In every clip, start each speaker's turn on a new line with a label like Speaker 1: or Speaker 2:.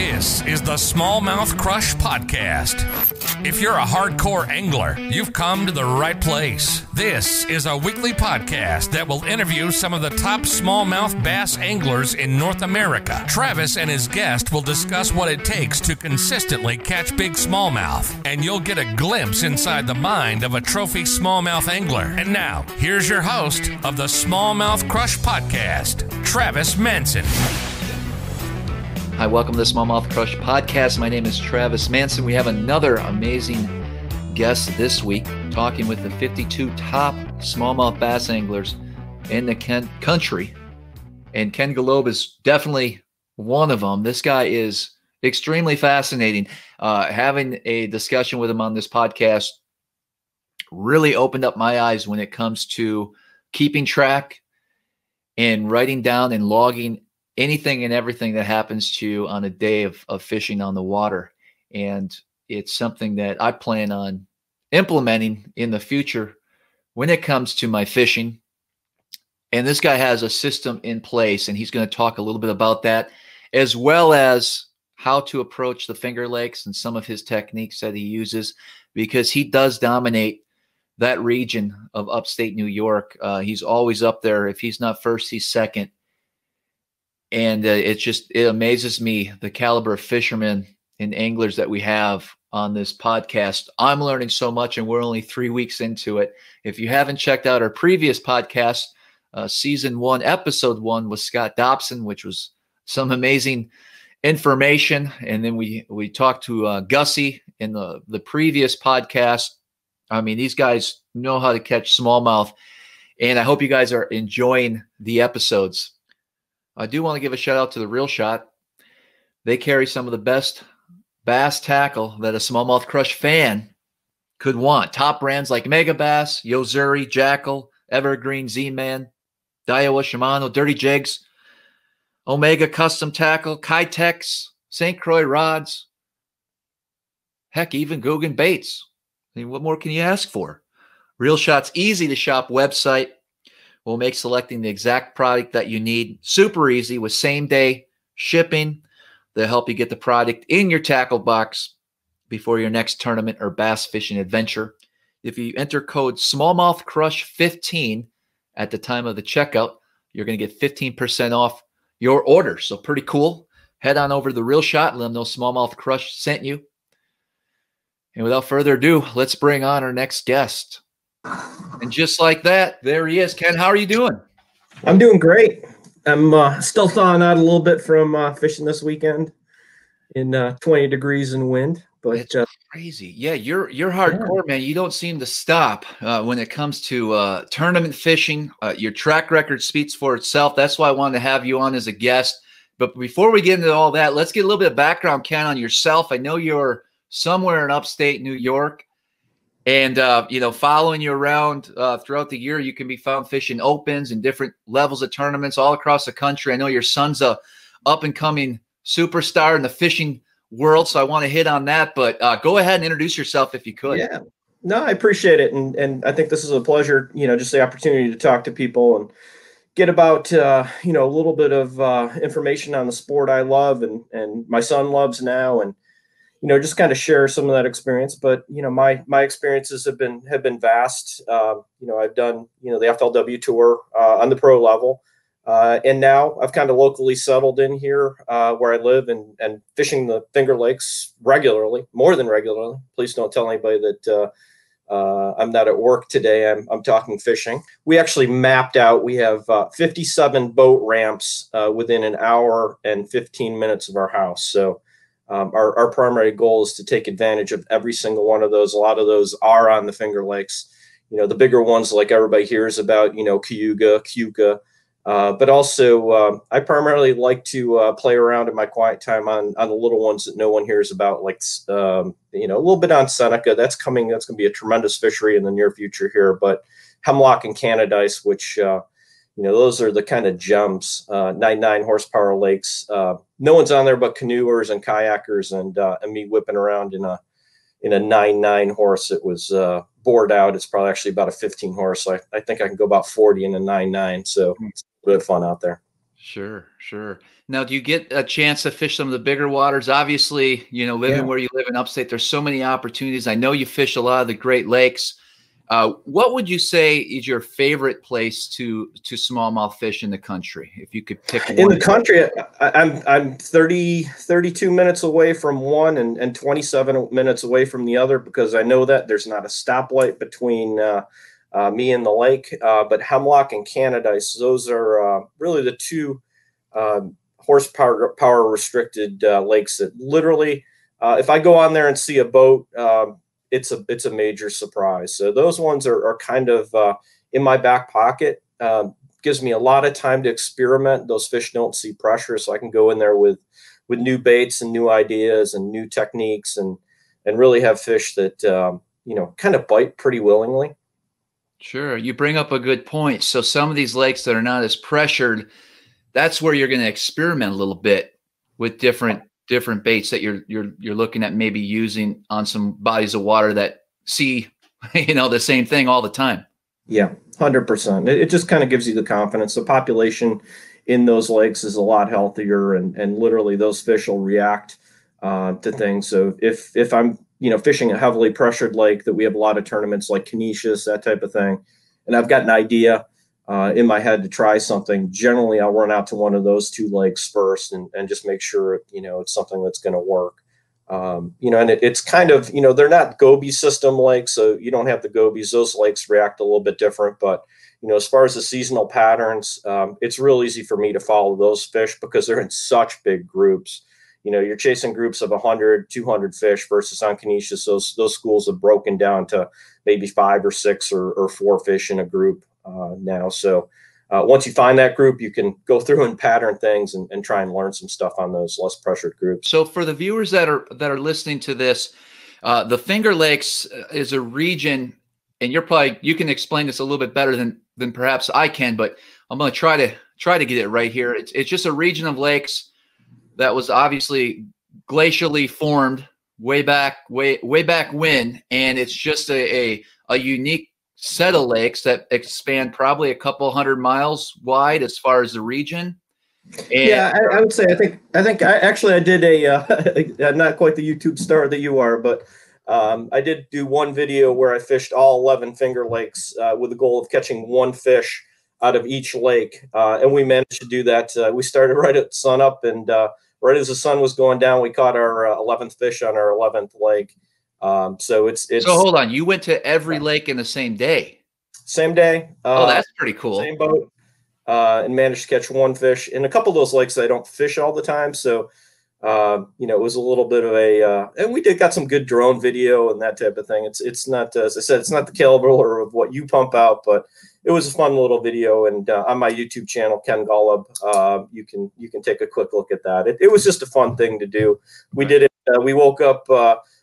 Speaker 1: This is the Smallmouth Crush Podcast. If you're a hardcore angler, you've come to the right place. This is a weekly podcast that will interview some of the top smallmouth bass anglers in North America. Travis and his guest will discuss what it takes to consistently catch big smallmouth, and you'll get a glimpse inside the mind of a trophy smallmouth angler. And now, here's your host of the Smallmouth Crush Podcast, Travis Manson.
Speaker 2: Hi, welcome to the Smallmouth Crush podcast. My name is Travis Manson. We have another amazing guest this week talking with the 52 top smallmouth bass anglers in the Ken- country. And Ken Golub is definitely one of them. This guy is extremely fascinating. Uh, having a discussion with him on this podcast really opened up my eyes when it comes to keeping track and writing down and logging anything and everything that happens to you on a day of, of fishing on the water. And it's something that I plan on implementing in the future when it comes to my fishing. And this guy has a system in place, and he's going to talk a little bit about that, as well as how to approach the Finger Lakes and some of his techniques that he uses, because he does dominate that region of upstate New York. Uh, he's always up there. If he's not first, he's second and uh, it's just it amazes me the caliber of fishermen and anglers that we have on this podcast. I'm learning so much, and we're only three weeks into it. If you haven't checked out our previous podcast, uh, season one, episode one, with Scott Dobson, which was some amazing information, and then we we talked to uh, Gussie in the the previous podcast. I mean, these guys know how to catch smallmouth, and I hope you guys are enjoying the episodes. I do want to give a shout out to the Reel Shot. They carry some of the best bass tackle that a smallmouth crush fan could want. Top brands like Megabass, Yo-Zuri, Jackall, Evergreen, Z-Man, Daiwa, Shimano, Dirty Jigs, Omega Custom Tackle, Keitechs, St. Croix Rods, heck, even Googan Baits. I mean, what more can you ask for? Reel Shot's easy to shop website will make selecting the exact product that you need super easy with same day shipping. They'll help you get the product in your tackle box before your next tournament or bass fishing adventure. If you enter code smallmouth crush 15 at the time of the checkout, you're going to get 15% off your order. So pretty cool. Head on over to the Reel Shot, let them know Smallmouth Crush sent you. And without further ado, let's bring on our next guest. And just like that, there he is. Ken, how are you doing?
Speaker 3: I'm doing great. I'm uh, still thawing out a little bit from uh, fishing this weekend in uh, 20 degrees and wind. But
Speaker 2: it's uh, crazy. Yeah, you're you're hardcore, yeah. man. You don't seem to stop uh, when it comes to uh, tournament fishing. your track record speaks for itself. That's why I wanted to have you on as a guest. But before we get into all that, let's get a little bit of background, Ken, on yourself. I know you're somewhere in upstate New York. And uh, you know, following you around uh, throughout the year, you can be found fishing opens and different levels of tournaments all across the country. I know your son's a up and coming superstar in the fishing world, so I want to hit on that. But uh, go ahead and introduce yourself if you could.
Speaker 3: Yeah, no, I appreciate it, and and I think this is a pleasure. You know, just the opportunity to talk to people and get about uh, you know a little bit of uh, information on the sport I love and and my son loves now, and you know, just kind of share some of that experience. But you know, my my experiences have been have been vast. Um, you know, I've done you know the FLW tour uh, on the pro level, uh, and now I've kind of locally settled in here uh, where I live and and fishing the Finger Lakes regularly, more than regularly. Please don't tell anybody that. Uh, uh, I'm not at work today. I'm, I'm talking fishing. We actually mapped out, we have uh, 57 boat ramps within an hour and 15 minutes of our house. So um, our, our primary goal is to take advantage of every single one of those. A lot of those are on the Finger Lakes. You know, the bigger ones, like everybody hears about, you know, Cayuga, Keuka, uh, but also uh, I primarily like to uh, play around in my quiet time on on the little ones that no one hears about, like um, you know, a little bit on Seneca. That's coming. That's going to be a tremendous fishery in the near future here. But Hemlock and Canadice, which uh, you know, those are the kind of jumps uh, nine nine horsepower lakes. Uh, no one's on there but canoers and kayakers, and uh, and me whipping around in a in a nine nine horse. It was uh, bored out. It's probably actually about a fifteen horse. So I, I think I can go about forty in a nine nine. So hmm. it's good fun out there.
Speaker 2: Sure, sure. Now, do you get a chance to fish some of the bigger waters? Obviously, you know, living yeah. where you live in upstate, there's so many opportunities. I know you fish a lot of the Great Lakes. Uh, what would you say is your favorite place to to smallmouth fish in the country? If you could pick
Speaker 3: in the country, I, I'm I'm 30 32 minutes away from one and, and 27 minutes away from the other because I know that there's not a stoplight between uh, uh, me and the lake. Uh, but Hemlock and Canadice, those are uh, really the two um, horsepower power restricted uh, lakes that literally, if I go on there and see a boat. It's a it's a major surprise. So those ones are, are kind of uh, in my back pocket. Um, gives me a lot of time to experiment. Those fish don't see pressure, so I can go in there with with new baits and new ideas and new techniques and and really have fish that um, you know kind of bite pretty willingly.
Speaker 2: Sure, you bring up a good point. So some of these lakes that are not as pressured, that's where you're going to experiment a little bit with different different baits that you're you're you're looking at maybe using on some bodies of water that see you know the same thing all the time.
Speaker 3: Yeah 100% it, just kind of gives you the confidence. The population in those lakes is a lot healthier and and literally those fish will react uh, to things. So if if i'm you know fishing a heavily pressured lake that we have a lot of tournaments like conesus that type of thing and i've got an idea uh, in my head to try something, generally I'll run out to one of those two lakes first and, and just make sure, you know, it's something that's going to work. Um, you know, and it, it's kind of, you know, they're not Goby system lakes, so you don't have the gobies. Those lakes react a little bit different, but you know, as far as the seasonal patterns, um, it's real easy for me to follow those fish because they're in such big groups. You know, you're chasing groups of 100, 200 fish versus on Conesus, those, those schools have broken down to maybe five or six or, or four fish in a group now. So uh, once you find that group, you can go through and pattern things and, and, try and learn some stuff on those less pressured groups.
Speaker 2: So for the viewers that are that are listening to this, uh, the Finger Lakes uh, is a region, and you're probably you can explain this a little bit better than than perhaps I can, but I'm going to try to try to get it right here. It's it's just a region of lakes that was obviously glacially formed way back way way back when, and it's just a, a, a unique set of lakes that expand probably a couple hundred miles wide as far as the region.
Speaker 3: And yeah, I, I, would say I think I think I actually I did a uh, not quite the YouTube star that you are, but um, I did do one video where I fished all 11 Finger Lakes uh, with the goal of catching one fish out of each lake, uh, and we managed to do that. Uh, we started right at sun up, and uh, right as the sun was going down, we caught our 11th uh, fish on our 11th lake. Um, so it's it's.
Speaker 2: So hold on, you went to every lake in the same day.
Speaker 3: Same day.
Speaker 2: Uh, oh, that's pretty cool.
Speaker 3: Same boat, uh, and managed to catch one fish in a couple of those lakes. I don't fish all the time, so uh, you know it was a little bit of a. Uh, and we did got some good drone video and that type of thing. It's it's not as I said, it's not the caliber of what you pump out, but it was a fun little video. And uh, on my YouTube channel, Ken Golub, uh, you can you can take a quick look at that. It, it was just a fun thing to do. We did it. we woke up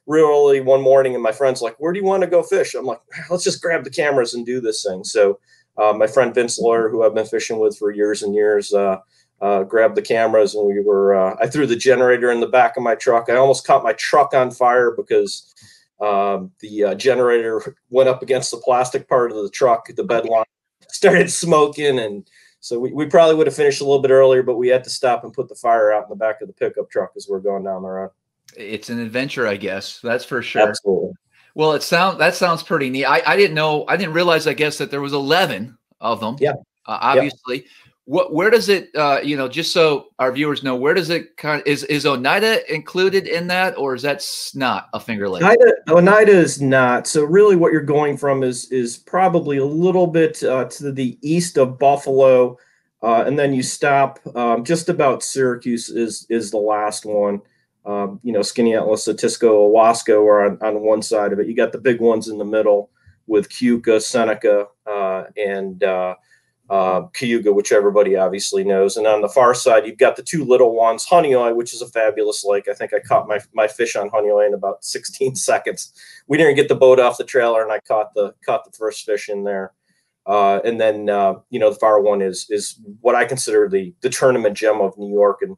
Speaker 3: real early one morning, and my friend's like, "Where do you want to go fish?" I'm like, "Let's just grab the cameras and do this thing." So, uh, my friend Vince Lawyer, who I've been fishing with for years and years, uh, uh, grabbed the cameras, and we were. Uh, I threw the generator in the back of my truck. I almost caught my truck on fire because um, the uh, generator went up against the plastic part of the truck. The bed line started smoking, and so we, we probably would have finished a little bit earlier, but we had to stop and put the fire out in the back of the pickup truck as we're going down the road
Speaker 2: it's an adventure, I guess. That's for sure.
Speaker 3: Absolutely.
Speaker 2: Well, it sounds that sounds pretty neat. I, I didn't know. I didn't realize. I guess that there was eleven of them.
Speaker 3: Yeah.
Speaker 2: Uh, obviously. Yeah. What? Where does it? Uh, you know, just so our viewers know, where does it kind of is is Oneida included in that, or is that not a Finger Lake?
Speaker 3: Oneida, Oneida is not. So really, what you're going from is is probably a little bit uh, to the east of Buffalo, uh, and then you stop um, just about Syracuse is is the last one um, you know, Skaneateles, Otisco, Owasco are on, on one side of it. You got the big ones in the middle with Keuka, Seneca, uh, and uh, uh, which everybody obviously knows. And on the far side, you've got the two little ones, Honeoye, which is a fabulous lake. I think I caught my, my fish on Honeoye in about 16 seconds. We didn't get the boat off the trailer, and I caught the caught the first fish in there. Uh, and then uh, you know the far one is is what I consider the the tournament gem of New York, and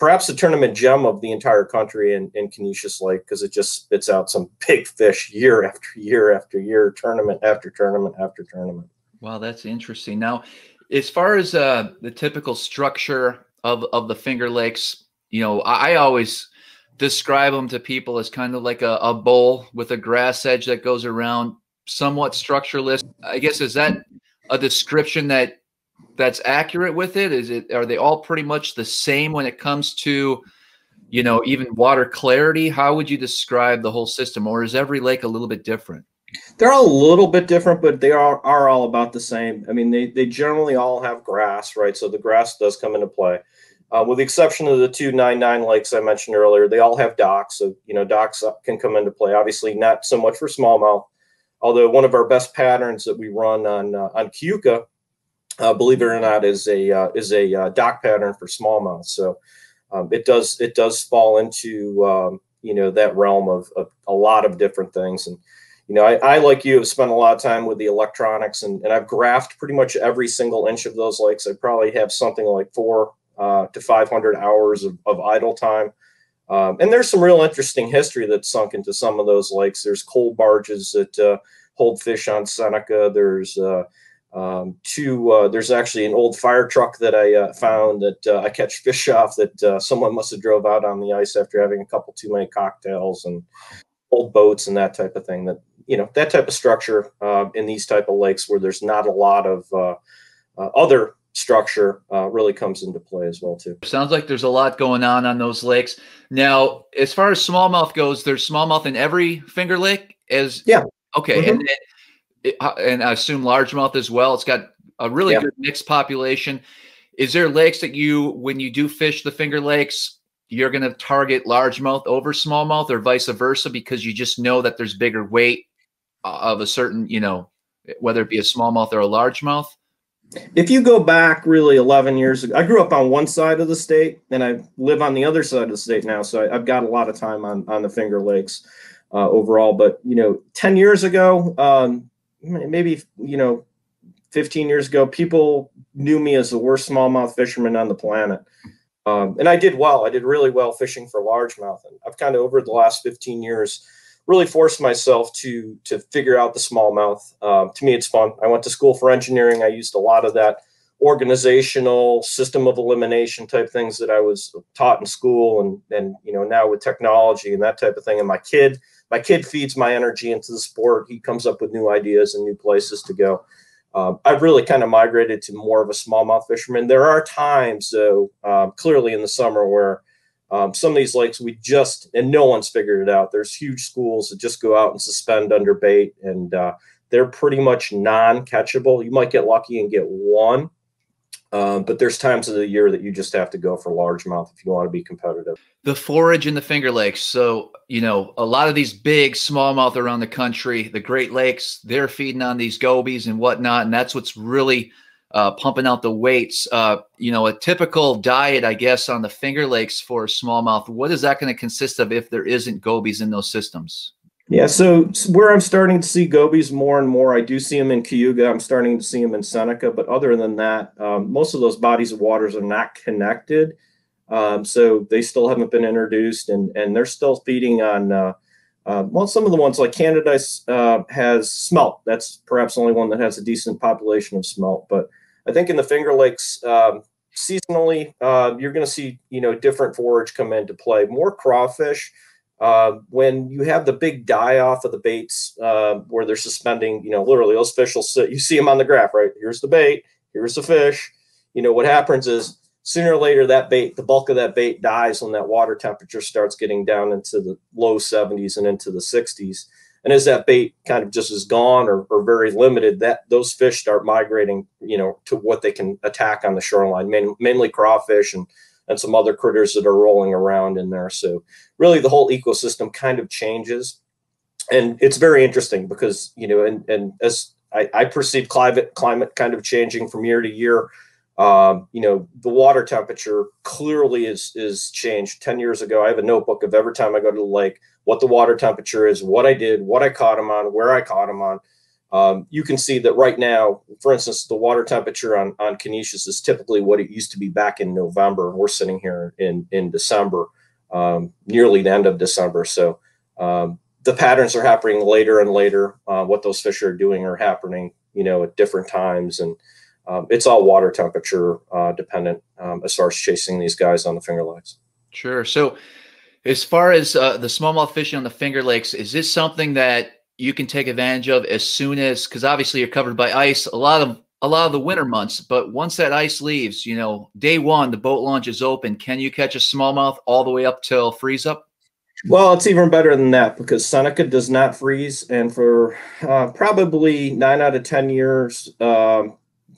Speaker 3: perhaps the tournament gem of the entire country in, in Conesus Lake because it just spits out some big fish year after year after year, tournament after tournament after tournament.
Speaker 2: Wow, that's interesting. Now, As far as uh, the typical structure of of the Finger Lakes, you know, I, I always describe them to people as kind of like a, a bowl with a grass edge that goes around, somewhat structureless. I guess is that a description that that's accurate with it? Is it are they all pretty much the same when it comes to you know even water clarity? How would you describe the whole system, or is every lake a little bit different?
Speaker 3: They're all a little bit different, but they are, are all about the same. I mean, they, they generally all have grass, right? So the grass does come into play. Uh, with the exception of the two nine nine lakes I mentioned earlier, they all have docks. So you know, docks can come into play. Obviously, not so much for smallmouth. Although one of our best patterns that we run on uh, on Keuka, uh, believe it or not, is a uh, is a uh, dock pattern for smallmouth. So um, it does it does fall into um, you know that realm of, of, a lot of different things. And you know, I, I, like you have spent a lot of time with the electronics, and, and I've graphed pretty much every single inch of those lakes. I probably have something like four uh, to 500 hours of, of idle time. Um, and there's some real interesting history that's sunk into some of those lakes. There's coal barges that uh, hold fish on Seneca. There's uh, um, two. Uh, there's actually an old fire truck that I uh, found that uh, I catch fish off that someone must have drove out on the ice after having a couple too many cocktails and old boats and that type of thing. That you know that type of structure in these type of lakes where there's not a lot of other structure uh, really comes into play as well too.
Speaker 2: Sounds like there's a lot going on on those lakes. Now, as far as smallmouth goes, there's smallmouth in every Finger Lake. As
Speaker 3: yeah,
Speaker 2: okay, mm-hmm. and it, and I assume largemouth as well. It's got a really good mixed population. Is there lakes that you, when you do fish the Finger Lakes, you're going to target largemouth over smallmouth, or vice versa, because you just know that there's bigger weight uh, of a certain, you know, whether it be a smallmouth or a largemouth?
Speaker 3: if you go back really 11 years ago, I grew up on one side of the state and I live on the other side of the state now. So I, have got a lot of time on, on the Finger Lakes uh, overall. But, you know, 10 years ago, um, maybe, you know, 15 years ago, people knew me as the worst smallmouth fisherman on the planet. Um, and I did well. I did really well fishing for largemouth. And I've kind of over the last 15 years, really forced myself to to figure out the smallmouth. Um, to me, it's fun. I went to school for engineering. I used a lot of that organizational system of elimination type things that I was taught in school, and and you know now with technology and that type of thing. And my kid, my kid feeds my energy into the sport. He comes up with new ideas and new places to go. Um, I've really kind of migrated to more of a smallmouth fisherman. There are times, though, um, clearly in the summer where um, some of these lakes we just and no one's figured it out. There's huge schools that just go out and suspend under bait, and uh, they're pretty much non-catchable. You might get lucky and get one, um, but there's times of the year that you just have to go for largemouth if you want to be competitive.
Speaker 2: The forage in the Finger Lakes. So you know a lot of these big smallmouth around the country, the Great Lakes, they're feeding on these gobies and whatnot, and that's what's really uh, pumping out the weights. Uh, you know, a typical diet, I guess, on the Finger Lakes for smallmouth. What is that going to consist of if there isn't gobies in those systems?
Speaker 3: Yeah, so where I'm starting to see gobies more and more, I do see them in Cayuga. I'm starting to see them in Seneca, but other than that, um, most of those bodies of waters are not connected, um, so they still haven't been introduced, and and they're still feeding on. Uh, uh, well, some of the ones like Canada uh, has smelt. That's perhaps the only one that has a decent population of smelt, but I think in the Finger Lakes, um, seasonally, uh, you're going to see you know different forage come into play. More crawfish. Uh, when you have the big die off of the baits uh, where they're suspending, you know, literally those fish will sit. You see them on the graph, right? Here's the bait. Here's the fish. You know what happens is sooner or later that bait, the bulk of that bait dies when that water temperature starts getting down into the low 70s and into the 60s. And as that bait kind of just is gone or, or very limited, that those fish start migrating, you know, to what they can attack on the shoreline, main, mainly crawfish and and some other critters that are rolling around in there. So really, the whole ecosystem kind of changes, and it's very interesting because you know, and and as I, I perceive climate climate kind of changing from year to year. Um, you know, the water temperature clearly is is changed. Ten years ago, I have a notebook of every time I go to the lake, what the water temperature is, what I did, what I caught them on, where I caught them on. Um, you can see that right now, for instance, the water temperature on, on Conesus is typically what it used to be back in November. We're sitting here in, in December, um, nearly the end of December. So um, the patterns are happening later and later. Uh, what those fish are doing are happening, you know, at different times. And um, it's all water temperature uh, dependent um, as far as chasing these guys on the Finger Lakes.
Speaker 2: Sure. So, as far as uh, the smallmouth fishing on the Finger Lakes, is this something that you can take advantage of as soon as? Because obviously you're covered by ice. A lot of a lot of the winter months, but once that ice leaves, you know, day one the boat launch is open. Can you catch a smallmouth all the way up till freeze up?
Speaker 3: Well, it's even better than that because Seneca does not freeze, and for uh, probably nine out of ten years, um,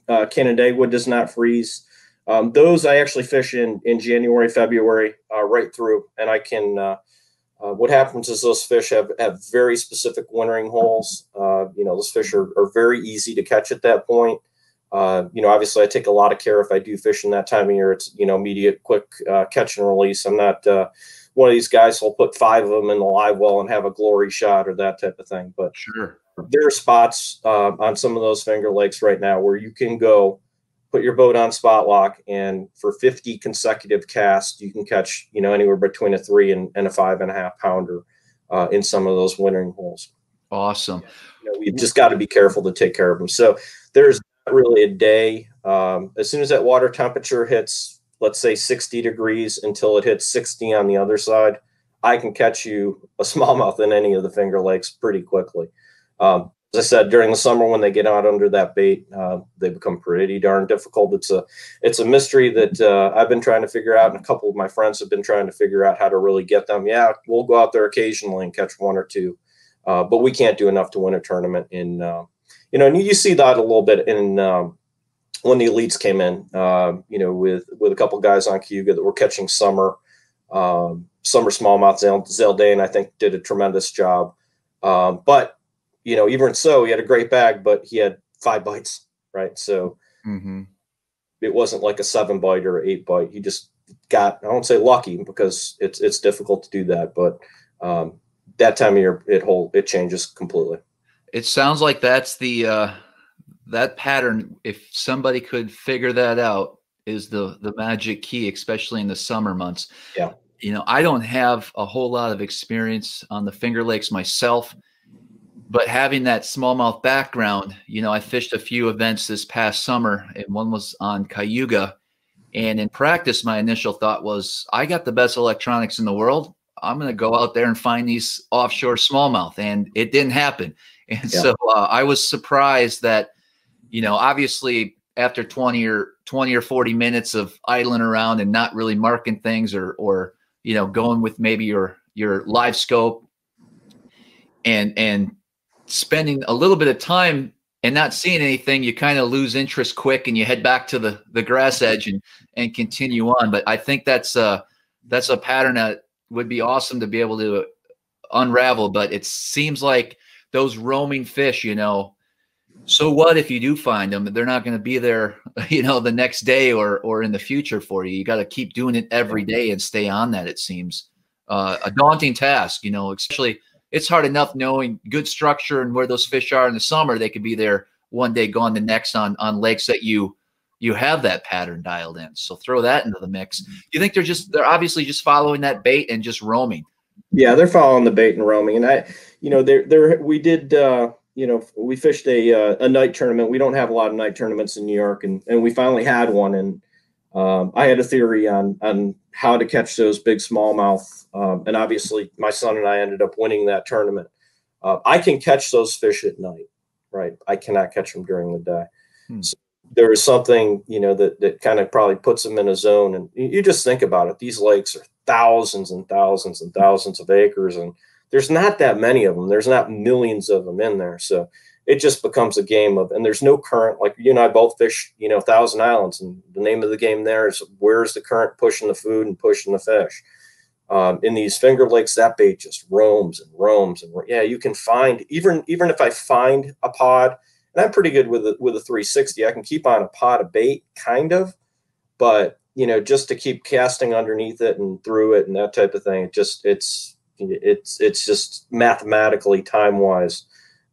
Speaker 3: uh, Canandaigua does not freeze. Um, those I actually fish in in January, February, uh, right through, and I can. Uh, uh, what happens is those fish have, have very specific wintering holes. Uh, you know, those fish are, are very easy to catch at that point. Uh, you know, obviously, I take a lot of care if I do fish in that time of year. It's you know immediate, quick uh, catch and release. I'm not one of these guys who'll put five of them in the live well and have a glory shot or that type of thing. But
Speaker 2: sure,
Speaker 3: there are spots on some of those Finger Lakes right now where you can go put your boat on spot lock and for 50 consecutive casts you can catch you know anywhere between a three and, and a five and a half pounder uh, in some of those wintering holes.
Speaker 2: Awesome.
Speaker 3: You know, we've just got to be careful to take care of them so there's not really a day um, as soon as that water temperature hits let's say 60 degrees until it hits 60 on the other side i can catch you a smallmouth in any of the finger lakes pretty quickly. Um, I said, during the summer when they get out under that bait, uh, they become pretty darn difficult. It's a it's a mystery that uh, I've been trying to figure out, and a couple of my friends have been trying to figure out how to really get them. Yeah, we'll go out there occasionally and catch one or two, uh, but we can't do enough to win a tournament. In uh, you know, and you see that a little bit in um, when the elites came in. Uh, you know, with with a couple guys on Cayuga that were catching summer um, summer smallmouth. Zaldain, I think, did a tremendous job, um, but you know, even so, he had a great bag, but he had five bites, right? So mm-hmm. it wasn't like a seven bite or eight bite. He just got, I won't say lucky because it's it's difficult to do that, but um, that time of year it whole it changes completely.
Speaker 2: It sounds like that's the uh, that pattern. If somebody could figure that out, is the the magic key, especially in the summer months.
Speaker 3: Yeah.
Speaker 2: You know, I don't have a whole lot of experience on the Finger Lakes myself but having that smallmouth background, you know, I fished a few events this past summer, and one was on Cayuga. And in practice, my initial thought was, I got the best electronics in the world. I'm going to go out there and find these offshore smallmouth, and it didn't happen. And yeah. so uh, I was surprised that, you know, obviously after 20 or 20 or 40 minutes of idling around and not really marking things, or or you know, going with maybe your your LiveScope and and spending a little bit of time and not seeing anything, you kind of lose interest quick and you head back to the the grass edge and and continue on. But I think that's a that's a pattern that would be awesome to be able to unravel. But it seems like those roaming fish, you know. So what if you do find them? They're not going to be there, you know, the next day or or in the future for you. You got to keep doing it every day and stay on that. It seems uh, a daunting task, you know, especially it's hard enough knowing good structure and where those fish are in the summer. They could be there one day, gone the next on on lakes that you you have that pattern dialed in. So throw that into the mix. You think they're just they're obviously just following that bait and just roaming.
Speaker 3: Yeah, they're following the bait and roaming. And I, you know, there there we did uh, you know, we fished a uh, a night tournament. We don't have a lot of night tournaments in New York, and and we finally had one. And um, I had a theory on on how to catch those big smallmouth. Um, and obviously, my son and I ended up winning that tournament. Uh, I can catch those fish at night, right? I cannot catch them during the day. Hmm. So there is something, you know, that, that kind of probably puts them in a zone. And you, you just think about it. These lakes are thousands and thousands and thousands of acres, and there's not that many of them. There's not millions of them in there. So it just becomes a game of, and there's no current. Like you and I both fish, you know, Thousand Islands, and the name of the game there is where's the current pushing the food and pushing the fish. Um, in these Finger Lakes, that bait just roams and roams, and yeah, you can find even even if I find a pod, and I'm pretty good with a, with a 360, I can keep on a pod of bait, kind of, but you know, just to keep casting underneath it and through it and that type of thing, it just it's it's it's just mathematically time wise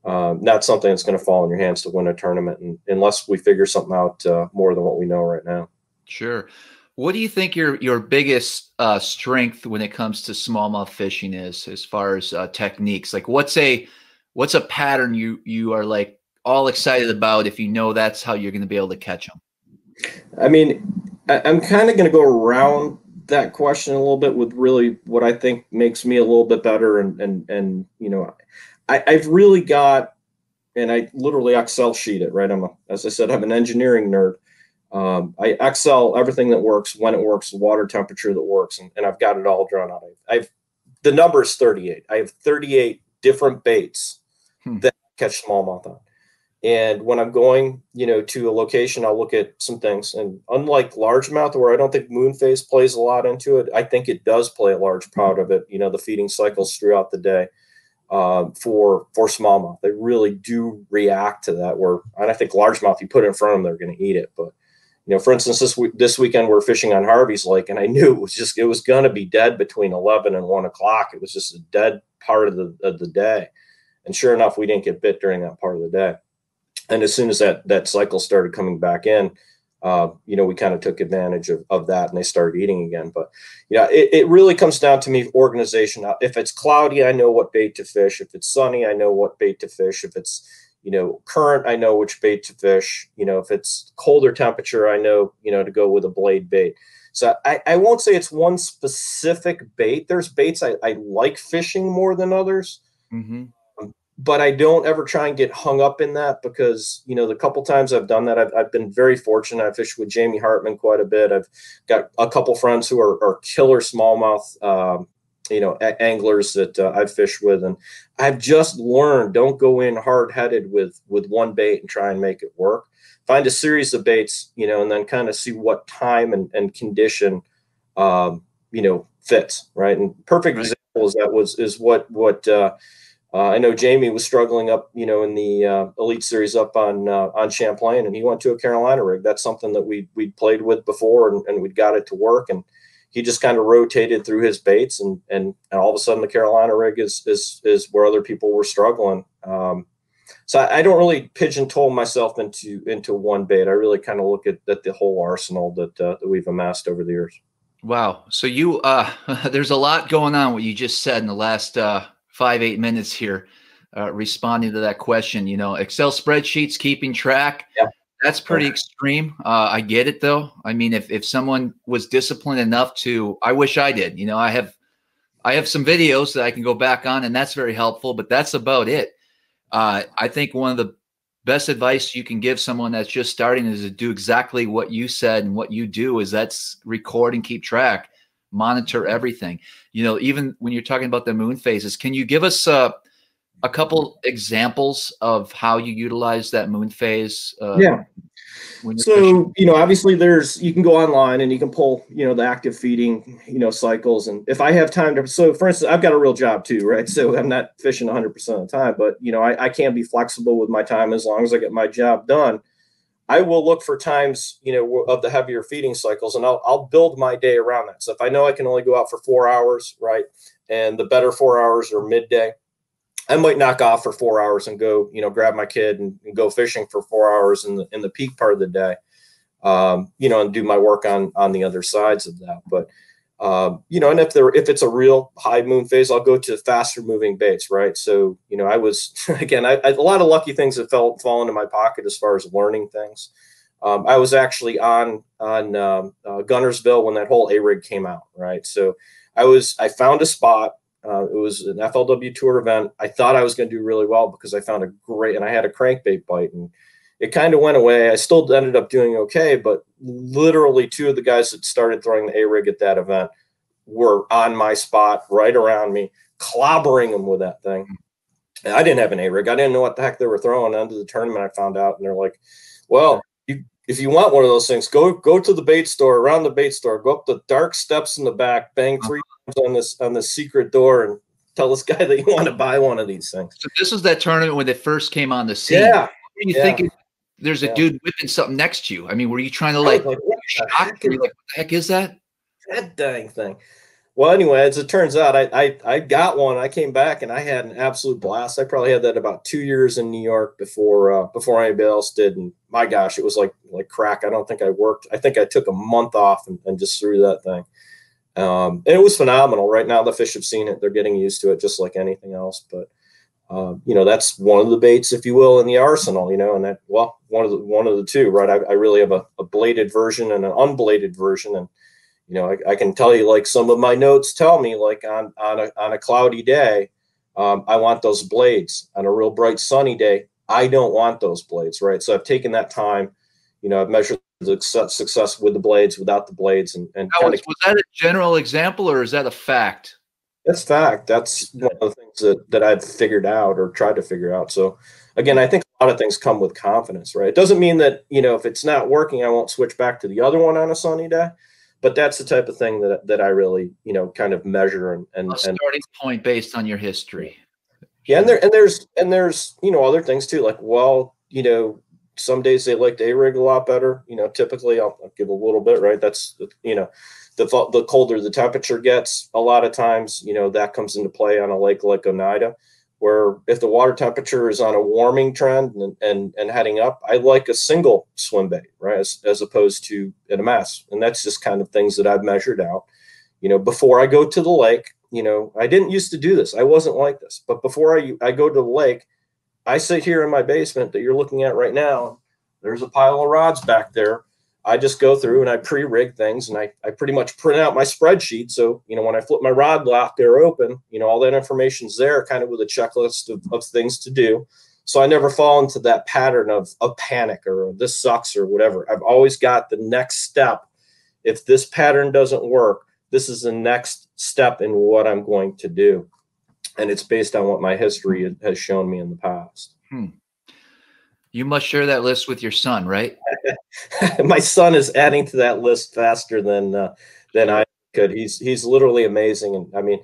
Speaker 3: um, not something that's going to fall in your hands to win a tournament, and, unless we figure something out uh, more than what we know right now.
Speaker 2: Sure. What do you think your your biggest uh, strength when it comes to smallmouth fishing is, as far as uh, techniques? Like, what's a what's a pattern you you are like? all excited about if you know that's how you're going to be able to catch them?
Speaker 3: I mean, I, I'm kind of going to go around that question a little bit with really what I think makes me a little bit better. And, and, and, you know, I, I've really got, and I literally Excel sheet it, right? I'm a, as I said, I'm an engineering nerd. Um, I Excel everything that works, when it works, the water temperature that works, and, and I've got it all drawn out. I've, the number is 38. I have 38 different baits hmm. that catch smallmouth on. And when I'm going, you know, to a location, I'll look at some things. And unlike largemouth, where I don't think moon phase plays a lot into it, I think it does play a large part of it. You know, the feeding cycles throughout the day uh, for for smallmouth, they really do react to that. Where and I think largemouth, you put it in front of them, they're going to eat it. But you know, for instance, this week, this weekend we're fishing on Harvey's Lake, and I knew it was just it was going to be dead between eleven and one o'clock. It was just a dead part of the of the day, and sure enough, we didn't get bit during that part of the day and as soon as that that cycle started coming back in uh, you know we kind of took advantage of, of that and they started eating again but yeah it, it really comes down to me organization. If it's cloudy i know what bait to fish. If it's sunny i know what bait to fish. If it's you know current i know which bait to fish. You know if it's colder temperature i know you know to go with a blade bait. So i, I won't say it's one specific bait. There's baits i, I like fishing more than others. Mm-hmm but I don't ever try and get hung up in that because you know the couple times I've done that I've, I've been very fortunate. I fished with Jamie Hartman quite a bit. I've got a couple friends who are, are killer smallmouth, um, you know, a- anglers that uh, I've fished with, and I've just learned don't go in hard headed with with one bait and try and make it work. Find a series of baits, you know, and then kind of see what time and, and condition, um, you know, fits right. And perfect right. example is that was is what what. Uh, uh, I know Jamie was struggling up, you know, in the uh, Elite Series up on uh, on Champlain, and he went to a Carolina rig. That's something that we we played with before, and, and we'd got it to work. And he just kind of rotated through his baits, and, and and all of a sudden the Carolina rig is is is where other people were struggling. Um, so I, I, don't really pigeonhole myself into into one bait. I really kind of look at, at the whole arsenal that uh, that we've amassed over the years.
Speaker 2: Wow. So you uh, there's a lot going on. What you just said in the last uh, five eight minutes here uh, responding to that question. You know, Excel spreadsheets, keeping track. Yeah. That's pretty yeah. extreme. Uh, I get it though. I mean, if if someone was disciplined enough to, I wish I did. You know, I have I have some videos that I can go back on, and that's very helpful. But that's about it. Uh, I think one of the best advice you can give someone that's just starting is to do exactly what you said and what you do is that's record and keep track monitor everything. You know, even when you're talking about the moon phases, can you give us uh, a couple examples of how you utilize that moon phase?
Speaker 3: Uh, yeah. So fishing? you know, obviously, there's you can go online and you can pull you know the active feeding you know cycles, and if I have time to, so for instance, I've got a real job too, right? So I'm not fishing 100 percent of the time, but you know, I, I can be flexible with my time as long as I get my job done. I will look for times, you know, of the heavier feeding cycles, and I'll I'll build my day around that. So if I know I can only go out for four hours, right, and the better four hours are midday, I might knock off for four hours and go, you know, grab my kid and, and go fishing for four hours in the in the peak part of the day, um, you know, and do my work on on the other sides of that. But um, you know, and if there if it's a real high moon phase, I'll go to faster moving baits, right? So, you know, I was again, I, I, a lot of lucky things have fell fall into my pocket as far as learning things. Um, I was actually on on um, uh, Guntersville when that whole A rig came out, right? So, I was I found a spot. Uh, it was an FLW tour event. I thought I was going to do really well because I found a great and I had a crankbait bite and it kind of went away. I still ended up doing okay, but literally two of the guys that started throwing the A rig at that event were on my spot, right around me, clobbering them with that thing. And I didn't have an A rig. I didn't know what the heck they were throwing. Under the tournament, I found out, and they're like, "Well, you, if you want one of those things, go go to the bait store, around the bait store, go up the dark steps in the back, bang uh-huh. three times on this on the secret door, and tell this guy that you want to buy one of these things."
Speaker 2: So this was that tournament when it first came on the scene.
Speaker 3: Yeah.
Speaker 2: What you yeah. think there's a yeah. dude whipping something next to you. I mean, were you trying to like, like what, shocked? Like, what the heck is that?
Speaker 3: That dang thing. Well, anyway, as it turns out, I, I, I got one. I came back and I had an absolute blast. I probably had that about two years in New York before uh, before anybody else did. And my gosh, it was like like crack. I don't think I worked. I think I took a month off and, and just threw that thing. Um, and it was phenomenal. Right now, the fish have seen it; they're getting used to it, just like anything else. But uh, you know, that's one of the baits, if you will, in the arsenal. You know, and that well, one of the one of the two, right? I, I really have a, a, bladed version and an unbladed version, and you know, I, I, can tell you like some of my notes tell me like on on a on a cloudy day, um, I want those blades. On a real bright sunny day, I don't want those blades, right? So I've taken that time. You know, I've measured the success with the blades, without the blades, and and
Speaker 2: was, was that a general example or is that a fact?
Speaker 3: That's fact. That's one of the things that, that I've figured out or tried to figure out. So again, I think a lot of things come with confidence, right? It doesn't mean that, you know, if it's not working, I won't switch back to the other one on a sunny day. But that's the type of thing that, that I really, you know, kind of measure and, and,
Speaker 2: a starting
Speaker 3: and,
Speaker 2: point based on your history.
Speaker 3: Yeah. And there, and there's, and there's, you know, other things too, like, well, you know, some days they like the A rig a lot better. You know, typically I'll, I'll give a little bit, right? That's, you know, the the colder the temperature gets, a lot of times, you know, that comes into play on a lake like Oneida, where if the water temperature is on a warming trend and and, and heading up, I like a single swim bait, right, as, as opposed to in a mass, and that's just kind of things that I've measured out. You know, before I go to the lake, you know, I didn't used to do this. I wasn't like this, but before I I go to the lake, I sit here in my basement that you're looking at right now. There's a pile of rods back there I just go through and I pre-rig things and I, I pretty much print out my spreadsheet. So, you know, when I flip my rod lock there open, you know, all that information's there kind of with a checklist of, of things to do. So I never fall into that pattern of, of panic or this sucks or whatever. I've always got the next step. If this pattern doesn't work, this is the next step in what I'm going to do. And it's based on what my history has shown me in the past.
Speaker 2: Hmm. You must share that list with your son, right?
Speaker 3: My son is adding to that list faster than uh, than I could. He's he's literally amazing, and I mean,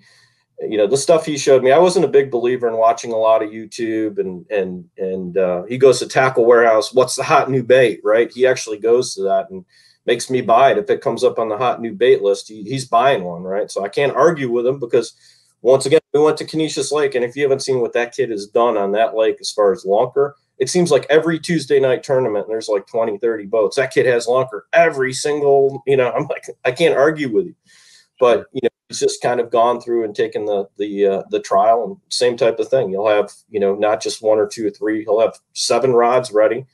Speaker 3: you know, the stuff he showed me. I wasn't a big believer in watching a lot of YouTube, and and and uh, he goes to Tackle Warehouse. What's the hot new bait? Right? He actually goes to that and makes me buy it if it comes up on the hot new bait list. He, he's buying one, right? So I can't argue with him because once again, we went to Conesus Lake, and if you haven't seen what that kid has done on that lake as far as lunker, it seems like every Tuesday night tournament, there's like 20, 30 boats. That kid has lunker every single, you know, I'm like, I can't argue with you. But, you know, he's just kind of gone through and taken the the uh, the trial and same type of thing. You'll have, you know, not just one or two or three. He'll have seven rods ready.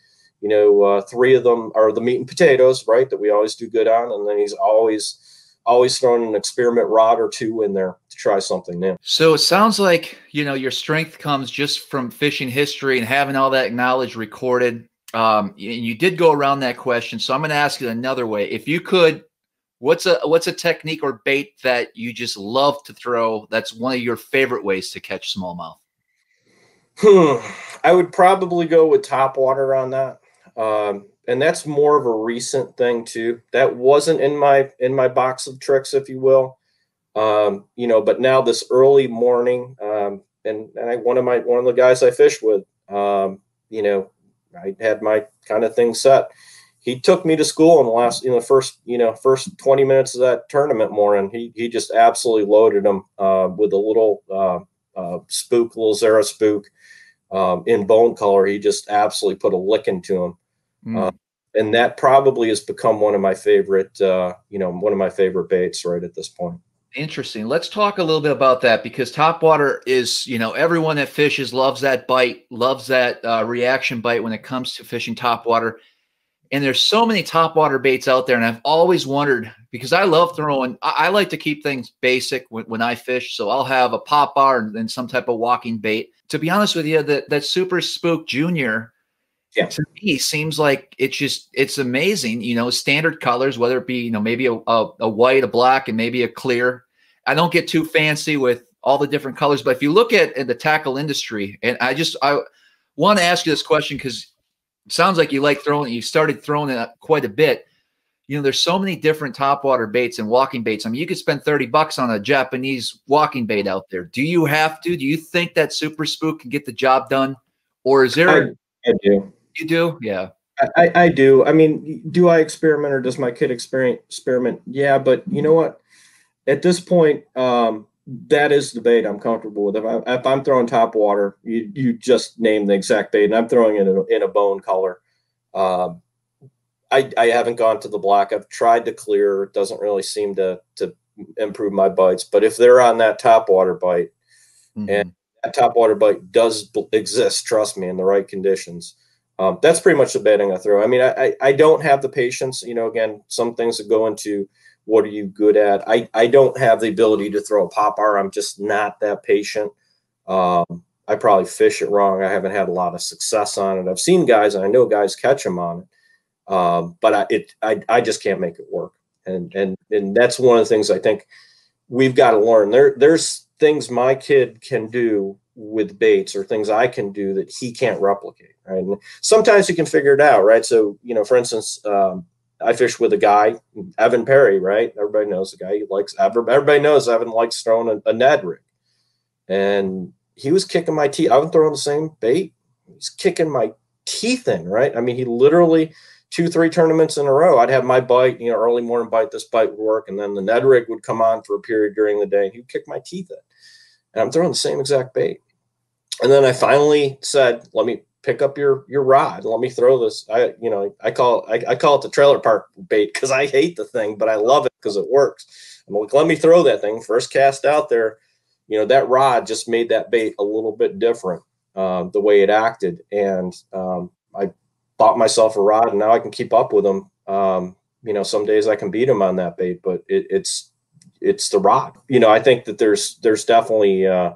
Speaker 3: You know, uh, three of them are the meat and potatoes, right? That we always do good on, and then he's always always throwing an experiment rod or two in there to try something new.
Speaker 2: So it sounds like, you know, your strength comes just from fishing history and having all that knowledge recorded. Um, you did go around that question. So I'm going to ask it another way. If you could, what's a, what's a technique or bait that you just love to throw? That's one of your favorite ways to catch smallmouth.
Speaker 3: Hmm. I would probably go with top water on that. Um, and that's more of a recent thing too. That wasn't in my in my box of tricks, if you will. Um, you know, but now this early morning, um, and and I one of my one of the guys I fished with, um, you know, I had my kind of thing set. He took me to school in the last, in the first, you know, first 20 minutes of that tournament morning. He he just absolutely loaded them uh, with a little uh, uh, spook, little Zara spook um, in bone color. He just absolutely put a lick into him. Mm. Uh, and that probably has become one of my favorite, uh, you know, one of my favorite baits right at this point.
Speaker 2: Interesting. Let's talk a little bit about that because topwater is, you know, everyone that fishes loves that bite, loves that uh, reaction bite when it comes to fishing topwater. And there's so many topwater baits out there, and I've always wondered because I love throwing. I, I like to keep things basic when, when, I fish, so I'll have a Pop-R and, and some type of walking bait. To be honest with you, that that Super Spook Junior yeah. to me seems like it's just it's amazing you know standard colors whether it be you know maybe a, a, a, white a black and maybe a clear. I don't get too fancy with all the different colors but if you look at, at the tackle industry and i just i want to ask you this question because it sounds like you like throwing you started throwing it quite a bit. You know there's so many different topwater baits and walking baits. I mean you could spend 30 bucks on a japanese walking bait out there. Do you have to? Do you think that super spook can get the job done? Or is there
Speaker 3: I, I do
Speaker 2: you do? Yeah.
Speaker 3: I, I do. I mean, do I experiment or does my kid experiment experiment? Yeah, but you know what? At this point, um, that is the bait I'm comfortable with. If, I, if I'm throwing top water, you you just name the exact bait, and I'm throwing it in a, in a bone color. Um, I I haven't gone to the black. I've tried to clear. It doesn't really seem to to improve my bites. But if they're on that top water bite, mm-hmm. and that top water bite does exist. Trust me, in the right conditions. Um, that's pretty much the betting I throw. I mean, I, I don't have the patience. You know, again, some things that go into what are you good at. I I don't have the ability to throw a Pop-R. I'm just not that patient. Um, I probably fish it wrong. I haven't had a lot of success on it. I've seen guys, and I know guys catch them on it, um, but I, it I, I just can't make it work. And and and that's one of the things I think we've got to learn. There there's things my kid can do with baits or things I can do that he can't replicate. Right. And sometimes he can figure it out. Right. So you know, for instance. Um, I fish with a guy, Evan Perry, right? Everybody knows the guy. He likes everybody knows Evan likes throwing a, a Ned rig. And he was kicking my teeth. I've been throwing the same bait. He's kicking my teeth in, right? I mean, he literally two, three tournaments in a row. I'd have my bite, you know, early morning bite. This bite would work, and then the Ned rig would come on for a period during the day. He'd kick my teeth in, and I'm throwing the same exact bait. And then I finally said, "Let me pick up your your rod. Let me throw this." I, you know, I call I, I call it the trailer park bait because I hate the thing, but I love it because it works. I'm like, "Let me throw that thing." First cast out there you know that rod just made that bait a little bit different uh, the way it acted and um, i bought myself a rod and now i can keep up with them um, you know some days i can beat them on that bait but it, it's it's the rod you know i think that there's there's definitely uh,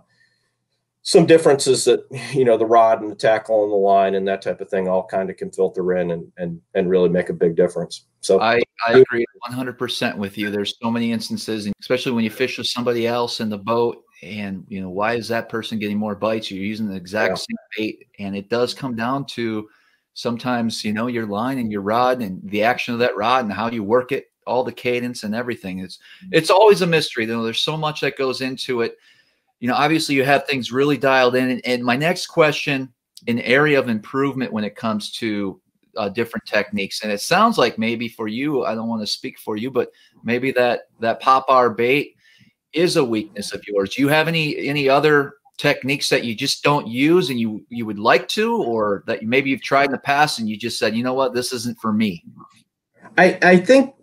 Speaker 3: some differences that you know the rod and the tackle and the line and that type of thing all kind of can filter in and and and really make a big difference. So
Speaker 2: i i agree 100% with you. There's so many instances especially when you fish with somebody else in the boat and you know why is that person getting more bites? You're using the exact yeah. same bait and it does come down to sometimes you know your line and your rod and the action of that rod and how you work it all the cadence and everything. It's mm-hmm. it's always a mystery though. There's so much that goes into it you know obviously you have things really dialed in and, and my next question an area of improvement when it comes to uh, different techniques and it sounds like maybe for you i don't want to speak for you but maybe that that Pop-R bait is a weakness of yours. Do you have any any other techniques that you just don't use and you you would like to, or that maybe you've tried in the past and you just said, you know what, this isn't for me?
Speaker 3: I I think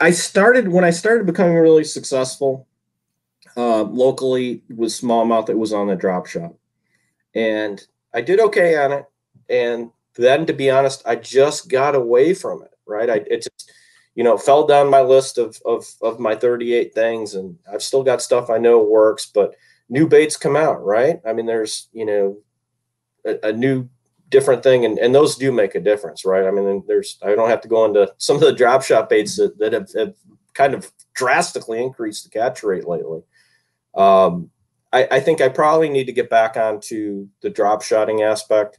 Speaker 3: I started when I started becoming really successful uh, locally with smallmouth. It was on the drop shot, and I did okay on it. And then, to be honest, I just got away from it. Right, I it just you know, fell down my list of, of, of my 38 things and I've still got stuff I know works, but new baits come out, right? I mean, there's, you know, a, a new different thing and, and those do make a difference, right? I mean, there's, I don't have to go into some of the drop shot baits that, that have, have kind of drastically increased the catch rate lately. Um, I, I, think I probably need to get back onto the drop shotting aspect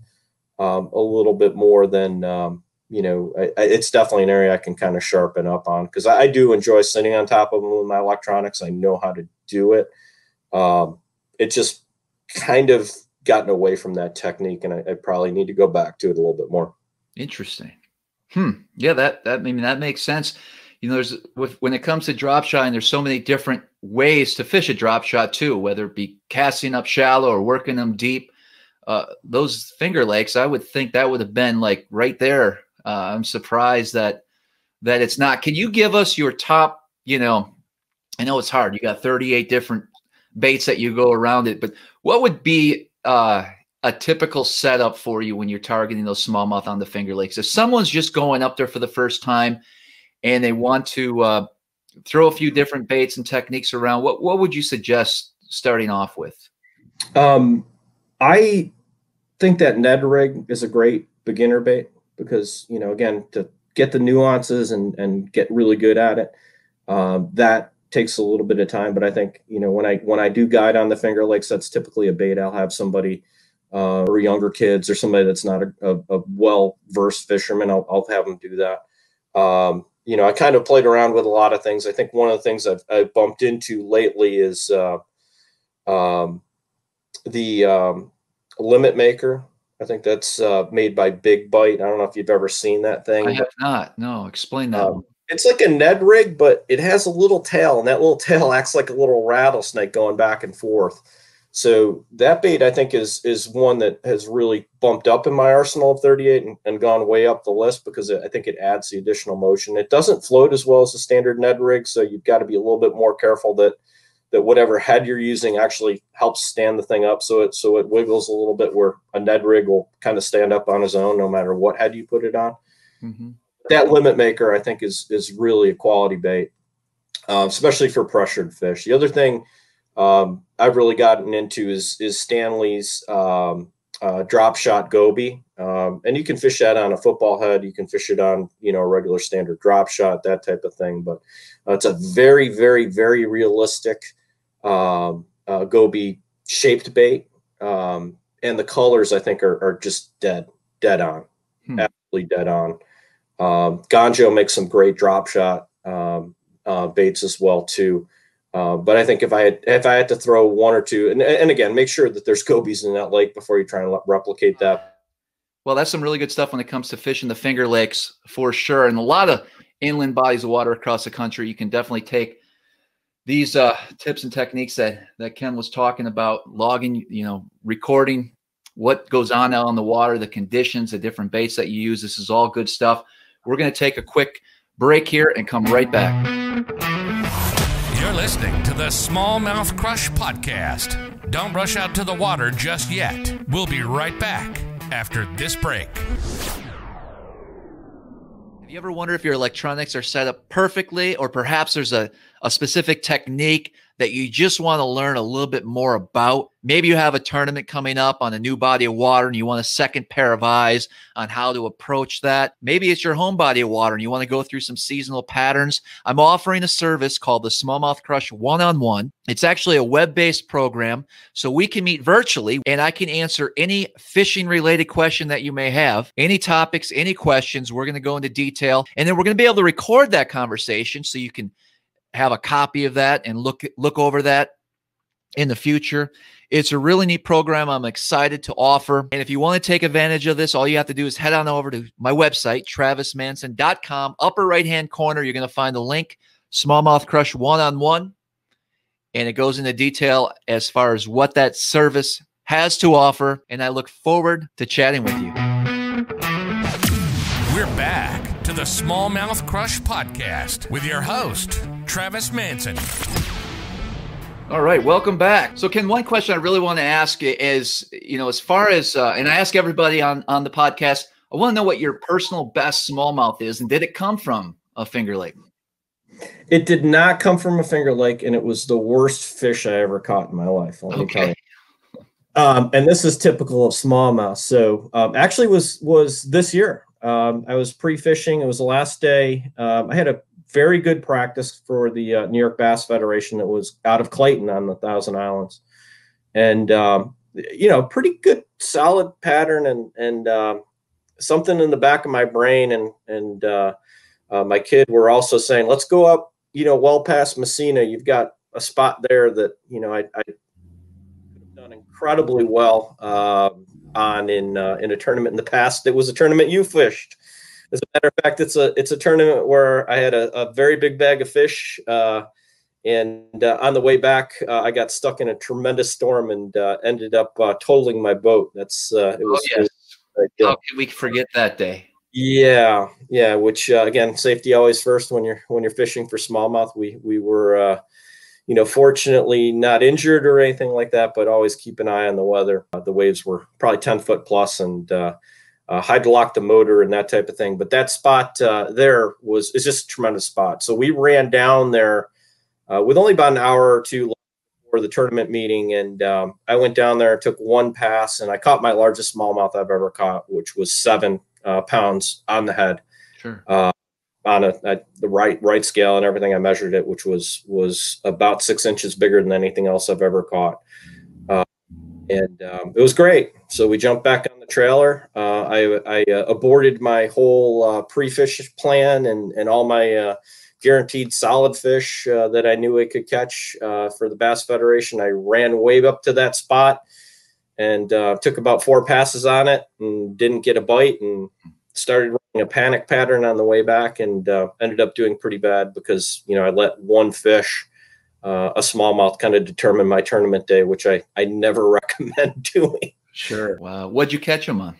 Speaker 3: um, a little bit more than, um, you know, I, I, it's definitely an area I can kind of sharpen up on because I, do enjoy sitting on top of them with my electronics. I know how to do it. Um, it just kind of gotten away from that technique, and I, I, probably need to go back to it a little bit more.
Speaker 2: Interesting. Hmm. Yeah, that that I mean that makes sense. You know, there's with when it comes to drop shotting, there's so many different ways to fish a drop shot too, whether it be casting up shallow or working them deep. Uh, those finger lakes, I would think that would have been like right there uh, I'm surprised that that it's not. Can you give us your top? You know, I know it's hard. You got 38 different baits that you go around it, but what would be uh, a typical setup for you when you're targeting those smallmouth on the Finger Lakes? If someone's just going up there for the first time and they want to uh, throw a few different baits and techniques around, what what would you suggest starting off with?
Speaker 3: Um, I think that Ned rig is a great beginner bait because you know again to get the nuances and and get really good at it um, that takes a little bit of time. But i think you know when i when i do guide on the finger lakes that's typically a bait i'll have somebody uh, or younger kids or somebody that's not a, a, a well versed fisherman. I'll, I'll have them do that. Um, you know i kind of played around with a lot of things i think one of the things i've, I've bumped into lately is uh, um, the um, limit maker I think that's uh, made by Big Bite. I don't know if you've ever seen that thing.
Speaker 2: I have not. No, explain that. Um,
Speaker 3: it's like a Ned rig, but it has a little tail, and that little tail acts like a little rattlesnake going back and forth. So that bait, I think, is is one that has really bumped up in my arsenal of 38 and, and gone way up the list because it, I think it adds the additional motion. It doesn't float as well as the standard Ned rig, so you've got to be a little bit more careful that that whatever head you're using actually helps stand the thing up so it so it wiggles a little bit where a Ned rig will kind of stand up on his own no matter what head you put it on. Mm-hmm. That limit maker I think is is really a quality bait, uh, especially for pressured fish. The other thing um, I've really gotten into is is Stanley's um, uh, drop shot goby, um, and you can fish that on a football head. You can fish it on you know a regular standard drop shot, that type of thing. But uh, it's a very very very realistic um, uh, goby shaped bait, um, and the colors I think are, are just dead dead on, hmm. absolutely dead on. Um, Ganjo makes some great drop shot um, uh, baits as well too. Uh, but I think if I had if I had to throw one or two, and and again, make sure that there's gobies in that lake before you try and replicate that.
Speaker 2: Well, that's some really good stuff when it comes to fishing the Finger Lakes for sure, and a lot of inland bodies of water across the country. You can definitely take these uh, tips and techniques that that Ken was talking about, logging, you know, recording what goes on out on the water, the conditions, the different baits that you use. This is all good stuff. We're going to take a quick break here and come right back.
Speaker 1: You're listening to the Smallmouth Crush Podcast. Don't rush out to the water just yet. We'll be right back after this break.
Speaker 2: Have you ever wondered if your electronics are set up perfectly, or perhaps there's a, a specific technique that you just want to learn a little bit more about. Maybe you have a tournament coming up on a new body of water and you want a second pair of eyes on how to approach that. Maybe it's your home body of water and you want to go through some seasonal patterns. I'm offering a service called the Smallmouth Crush One on One. It's actually a web based program, so we can meet virtually and I can answer any fishing related question that you may have, any topics, any questions. We're going to go into detail and then we're going to be able to record that conversation so you can have a copy of that and look look over that in the future. It's a really neat program. I'm excited to offer. And if you want to take advantage of this, all you have to do is head on over to my website, travismanson.com. Upper right hand corner, you're going to find the link Smallmouth Crush one on one. And it goes into detail as far as what that service has to offer. And I look forward to chatting with you.
Speaker 1: We're back to the Smallmouth Crush podcast with your host, Travis Manson.
Speaker 2: All right, welcome back. So, Ken, one question I really want to ask is, you know, as far as, uh, and I ask everybody on on the podcast, I want to know what your personal best smallmouth is, and did it come from a Finger Lake?
Speaker 3: It did not come from a Finger Lake, and it was the worst fish I ever caught in my life. Let okay. tell. Um, and this is typical of smallmouth. So, um, actually, was was this year. Um, I was pre-fishing. It was the last day. Um, I had a very good practice for the uh, New York Bass Federation that was out of Clayton on the Thousand Islands, and um, you know, pretty good, solid pattern, and and uh, something in the back of my brain, and and uh, uh, my kid were also saying, let's go up, you know, well past Massena. You've got a spot there that you know I, I done incredibly well uh, on in uh, in a tournament in the past. It was a tournament you fished as a matter of fact, it's a it's a tournament where I had a, a very big bag of fish, uh, and uh, on the way back, uh, I got stuck in a tremendous storm and uh, ended up uh, totaling my boat. That's uh, it was.
Speaker 2: Oh, yes. It How can we forget that day?
Speaker 3: Yeah, yeah. Which again, safety always first when you're when you're fishing for smallmouth. We we were you know, fortunately not injured or anything like that, but always keep an eye on the weather. Uh, the waves were probably 10 foot plus and uh, uh, hydrolock the motor and that type of thing. But that spot uh, there was is just a tremendous spot. So we ran down there uh, with only about an hour or two for the tournament meeting, and um, I went down there, took one pass, and I caught my largest smallmouth I've ever caught, which was seven uh, pounds on the head.
Speaker 2: Sure. Uh,
Speaker 3: on a, a, the right right scale and everything, I measured it, which was was about six inches bigger than anything else I've ever caught and um, it was great. So we jumped back on the trailer. Uh, I, I uh, aborted my whole uh, pre-fish plan and and all my uh, guaranteed solid fish uh, that I knew I could catch uh, for the Bass Federation. I ran way up to that spot and took about four passes on it and didn't get a bite and started running a panic pattern on the way back and ended up doing pretty bad because you know I let one fish uh, a smallmouth kind of determine my tournament day, which I, I never recommend doing.
Speaker 2: Sure. Wow. What'd you catch them on?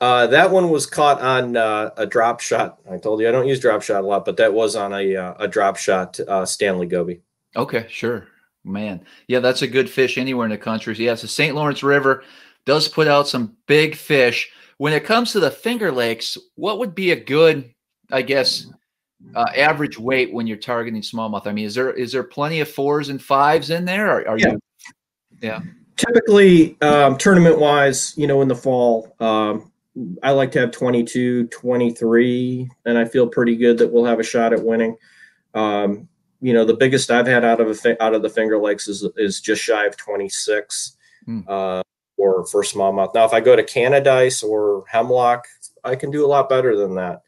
Speaker 3: Uh, that one was caught on uh, a drop shot. I told you I don't use drop shot a lot, but that was on a, uh, a drop shot uh, Stanley Goby.
Speaker 2: Okay, sure. Man. Yeah, that's a good fish anywhere in the country. Yes, the St. Lawrence River does put out some big fish. When it comes to the Finger Lakes, what would be a good, I guess, uh, average weight when you're targeting smallmouth? I mean, is there is there plenty of fours and fives in there? Or are
Speaker 3: yeah.
Speaker 2: you? Yeah.
Speaker 3: Typically, um, tournament wise, you know, in the fall, um, I like to have 22, 23, and I feel pretty good that we'll have a shot at winning. Um, you know, the biggest I've had out of a, out of the Finger Lakes is is just shy of 26 hmm. uh, or for smallmouth. Now, if I go to Canadice or Hemlock, I can do a lot better than that.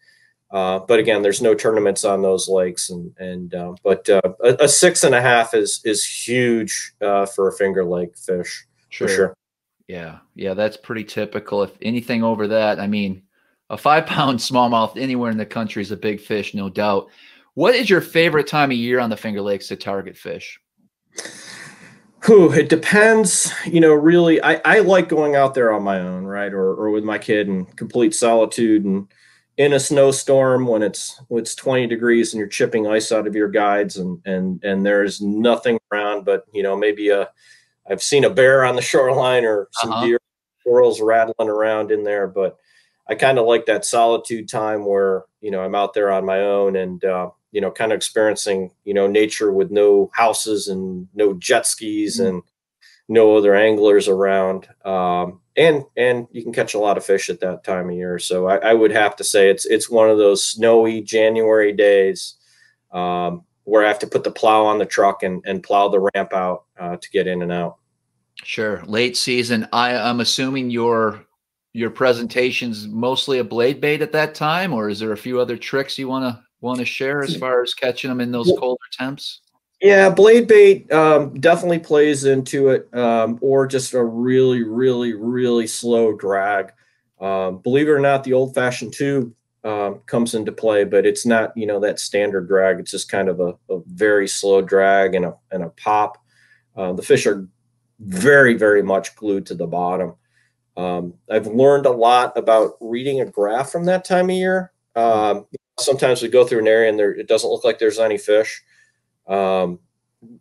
Speaker 3: Uh, but again, there's no tournaments on those lakes, and and uh, but uh, a, a, six and a half is is huge uh, for a Finger Lake fish sure. for sure.
Speaker 2: Yeah, yeah, that's pretty typical. If anything over that, I mean, a five pound smallmouth anywhere in the country is a big fish, no doubt. What is your favorite time of year on the Finger Lakes to target fish?
Speaker 3: Who it depends, you know. Really, I, I like going out there on my own, right, or or with my kid in complete solitude and in a snowstorm when it's when it's 20 degrees and you're chipping ice out of your guides and and and there's nothing around but you know maybe a I've seen a bear on the shoreline or some uh-huh. deer squirrels rattling around in there, but I kind of like that solitude time where you know I'm out there on my own and uh, you know kind of experiencing you know nature with no houses and no jet skis mm-hmm. and no other anglers around. Um, and and you can catch a lot of fish at that time of year. So I, I would have to say it's it's one of those snowy January days um, where I have to put the plow on the truck and, and plow the ramp out uh, to get in and out.
Speaker 2: Sure. Late season. I, I'm assuming your your presentation's mostly a blade bait at that time, or is there a few other tricks you want to want to share as far as catching them in those colder temps?
Speaker 3: Yeah, blade bait um, definitely plays into it, um, or just a really, really, really slow drag. Um, believe it or not, the old fashioned tube um, comes into play, but it's not you know that standard drag. It's just kind of a, a very slow drag and a and a pop. Uh, the fish are very very much glued to the bottom. Um, I've learned a lot about reading a graph from that time of year. Um, sometimes we go through an area and there it doesn't look like there's any fish. Um,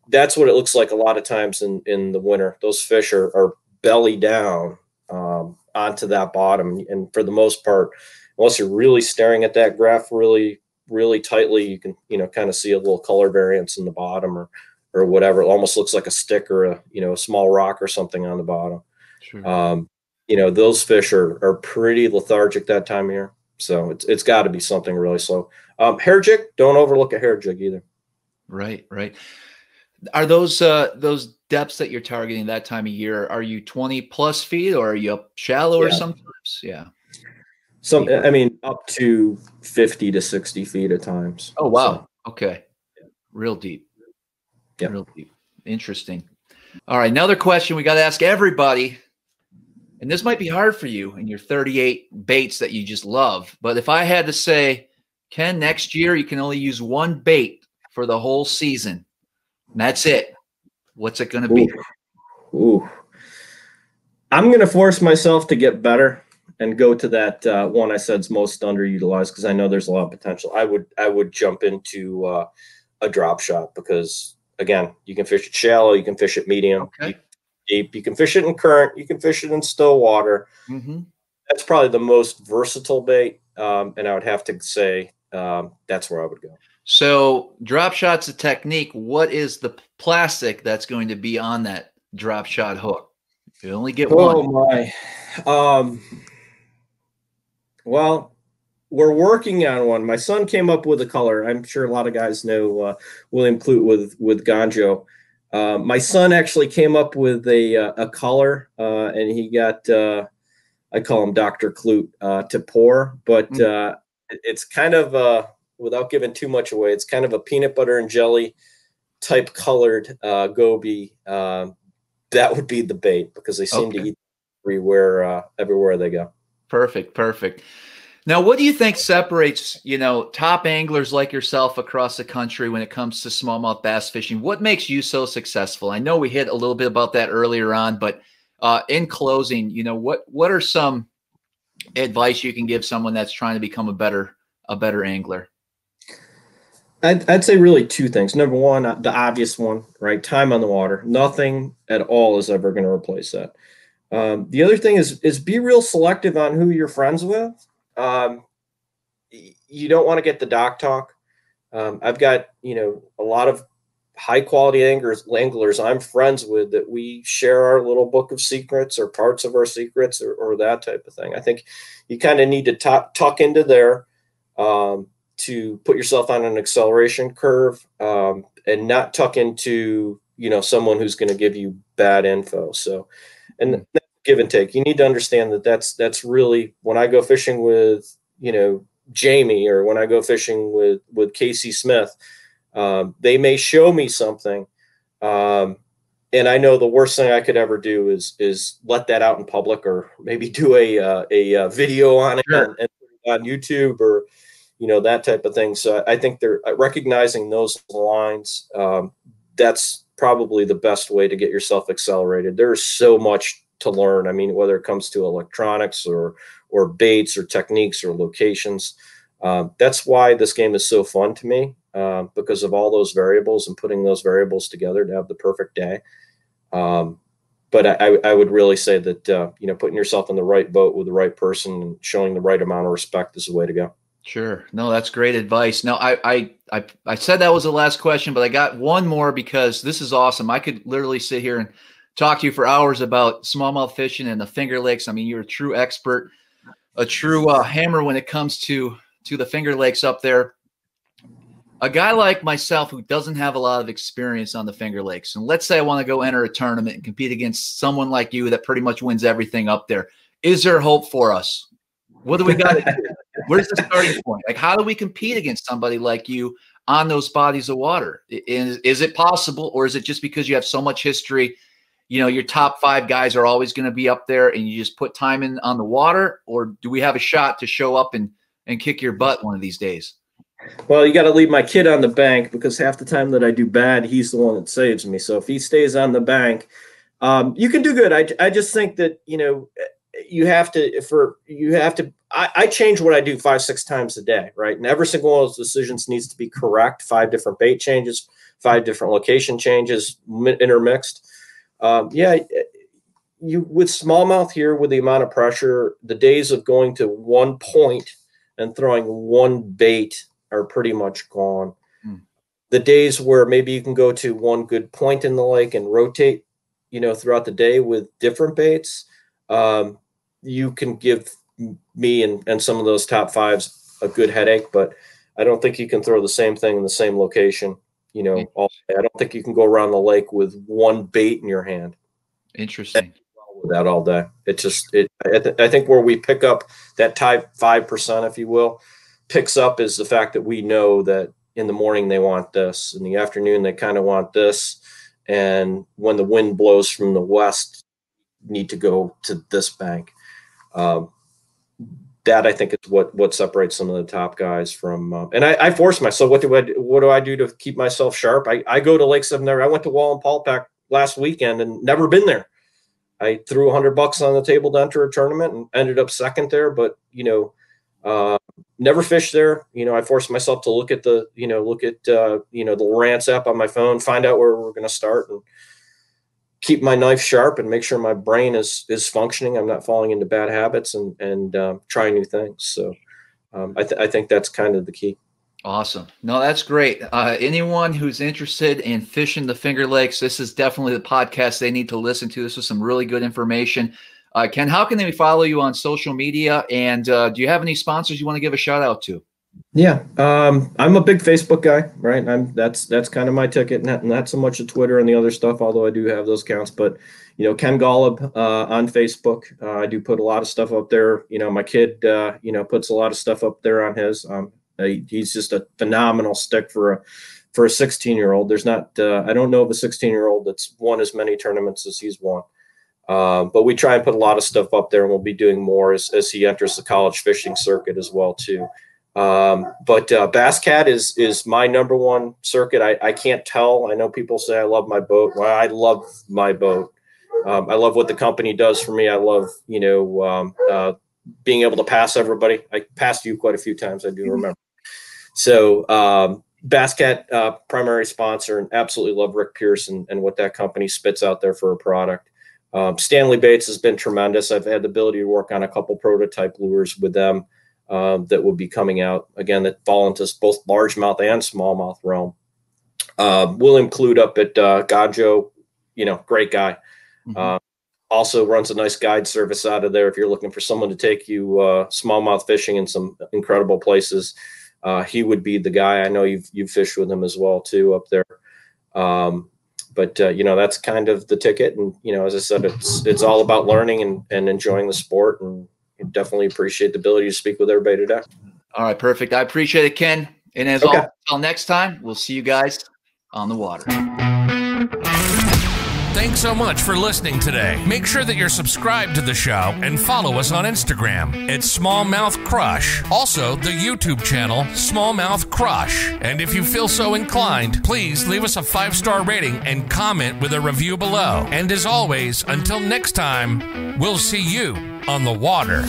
Speaker 3: that's what it looks like a lot of times in in the winter. Those fish are, are belly down um, onto that bottom, and for the most part unless you're really staring at that graph really really tightly you can you know kind of see a little color variance in the bottom or or whatever. It almost looks like a stick or a you know a small rock or something on the bottom. Sure. um, you know those fish are are pretty lethargic that time of year. So it's it's got to be something really slow. Um, hair jig? Don't overlook a hair jig either
Speaker 2: right right are those uh those depths that you're targeting that time of year are you 20 plus feet or are you up shallower yeah. sometimes yeah
Speaker 3: some, I mean, up to 50 to 60 feet at times.
Speaker 2: Oh, wow. So, okay. Real deep. Yeah. Real deep. Interesting. All right. Another question we got to ask everybody. And this might be hard for you and your 38 baits that you just love. But if I had to say, Ken, next year you can only use one bait for the whole season, and that's it. What's it going to be?
Speaker 3: Ooh. I'm going to force myself to get better and go to that uh, one I said is most underutilized because I know there's a lot of potential. I would I would jump into uh, a drop shot because again, you can fish it shallow, you can fish it medium, okay. deep, you can fish it in current, you can fish it in still water. Mm-hmm. That's probably the most versatile bait, um, and I would have to say um, that's where I would go.
Speaker 2: So, drop shot's a technique. What is the plastic that's going to be on that drop shot hook? You only get
Speaker 3: oh
Speaker 2: one.
Speaker 3: Oh my! Um, well, we're working on one. My son came up with a color. I'm sure a lot of guys know uh, William Clute with with Ganjo. Uh, my son actually came up with a uh, a color, uh, and he got uh, I call him Doctor Clute uh, to pour, but mm. it's kind of a without giving too much away. It's kind of a peanut butter and jelly type colored goby. Um, that would be the bait because they seem okay. to eat everywhere everywhere they go.
Speaker 2: Perfect, perfect. Now, what do you think separates, you know, top anglers like yourself across the country when it comes to smallmouth bass fishing? What makes you so successful? I know we hit a little bit about that earlier on, but uh, in closing, you know, what what are some advice you can give someone that's trying to become a better a better angler?
Speaker 3: I'd, I'd say really two things. Number one, the obvious one, right? Time on the water. Nothing at all is ever going to replace that. Um, the other thing is is be real selective on who you're friends with. Um, you don't want to get the dock talk. Um, I've got you know a lot of high quality anglers, anglers I'm friends with that we share our little book of secrets or parts of our secrets or, or that type of thing. I think you kind of need to tuck, tuck into there um, to put yourself on an acceleration curve um, and not tuck into you know someone who's going to give you bad info. So, and mm. give and take. You need to understand that that's that's really when I go fishing with you know Jamie or when I go fishing with with Casey Smith um, they may show me something, um, and I know the worst thing I could ever do is is let that out in public, or maybe do a uh, a, a, uh, video on it sure. and, and on YouTube, or you know that type of thing. So I think they're uh, recognizing those lines. Um, that's probably the best way to get yourself accelerated. There's so much to learn. I mean, whether it comes to electronics or or baits or techniques or locations. Uh, that's why this game is so fun to me. Um, because of all those variables and putting those variables together to have the perfect day. Um, but I, I, would really say that uh, you know putting yourself in the right boat with the right person and showing the right amount of respect is the way to go.
Speaker 2: Sure. No, that's great advice. Now, I, I, I, I said that was the last question, but I got one more because this is awesome. I could literally sit here and talk to you for hours about smallmouth fishing and the Finger Lakes. I mean, you're a true expert, a true uh, hammer when it comes to to the Finger Lakes up there a guy like myself who doesn't have a lot of experience on the Finger Lakes, and let's say I want to go enter a tournament and compete against someone like you that pretty much wins everything up there, is there hope for us? What do we got to do? Where's the starting point? Like, how do we compete against somebody like you on those bodies of water? Is, is it possible, or is it just because you have so much history? You know, your top five guys are always going to be up there, and you just put time in on the water, or do we have a shot to show up and and kick your butt one of these days?
Speaker 3: Well, you got to leave my kid on the bank because half the time that I do bad, he's the one that saves me. So if he stays on the bank, um, you can do good. I, I just think that you know you have to for you have to. I, I change what I do five six times a day, right? And every single one of those decisions needs to be correct. Five different bait changes, five different location changes, intermixed. Um, yeah, you with smallmouth here with the amount of pressure, the days of going to one point and throwing one bait are pretty much gone. Mm. The days where maybe you can go to one good point in the lake and rotate, you know, throughout the day with different baits, um, you can give me and, and some of those top fives a good headache, but I don't think you can throw the same thing in the same location. You know, all, I don't think you can go around the lake with one bait in your hand.
Speaker 2: Interesting.
Speaker 3: With that all day, it just it. I, th- I think where we pick up that type five percent, if you will, picks up is the fact that we know that in the morning they want this, in the afternoon they kind of want this, and when the wind blows from the west, need to go to this bank. Um, that I think is what what separates some of the top guys from. Uh, and I, I, force myself. What do I what do I do to keep myself sharp? I, I go to lakes I've never. I went to Wallenpaupack last weekend and never been there. I threw hundred bucks on the table to enter a tournament and ended up second there. But you know, uh, never fished there. You know, I forced myself to look at the, you know, look at, uh, you know, the Lowrance app on my phone, find out where we're going to start and keep my knife sharp and make sure my brain is, is functioning. I'm not falling into bad habits and, and uh, trying new things. So um, I, th- I think that's kind of the key.
Speaker 2: Awesome. No, that's great. Uh, anyone who's interested in fishing the Finger Lakes, this is definitely the podcast they need to listen to. This is some really good information. Uh, Ken, how can they follow you on social media? And uh, do you have any sponsors you want to give a shout out to?
Speaker 3: Yeah, um, I'm a big Facebook guy, right? I'm that's that's kind of my ticket, not not so much a Twitter and the other stuff, although I do have those accounts. But you know, Ken Golub uh, on Facebook, uh, I do put a lot of stuff up there. You know, my kid, uh, you know, puts a lot of stuff up there on his. Um, he's just a phenomenal stick for a for a 16 year old. There's not, uh, I don't know of a 16 year old that's won as many tournaments as he's won. Um, but we try and put a lot of stuff up there, and we'll be doing more as, as he enters the college fishing circuit as well too. Um, but uh, Basscat is is my number one circuit. I, I can't tell. I know people say I love my boat. Well, I love my boat. Um, I love what the company does for me. I love you know um, uh, being able to pass everybody. I passed you quite a few times. I do remember. So um, Basscat uh, primary sponsor, and absolutely love Rick Pierson and what that company spits out there for a product. Um, Stanley Baits has been tremendous. I've had the ability to work on a couple prototype lures with them um, that will be coming out again that fall into both largemouth and smallmouth realm. Uh, William Clute up at uh, Ganjo, you know, great guy. Mm-hmm. Uh, also runs a nice guide service out of there if you're looking for someone to take you uh, smallmouth fishing in some incredible places. Uh, he would be the guy. I know you've you've fished with him as well too up there. Um, but uh, you know that's kind of the ticket, and you know as I said, it's it's all about learning and, and enjoying the sport, and definitely appreciate the ability to speak with everybody today.
Speaker 2: All right, perfect. I appreciate it, Ken. And as okay. until next time, we'll see you guys on the water.
Speaker 1: Thanks so much for listening today. Make sure that you're subscribed to the show and follow us on Instagram at Smallmouth Crush. Also, the YouTube channel Smallmouth Crush. And if you feel so inclined, please leave us a five star rating and comment with a review below. And as always, until next time, we'll see you on the water.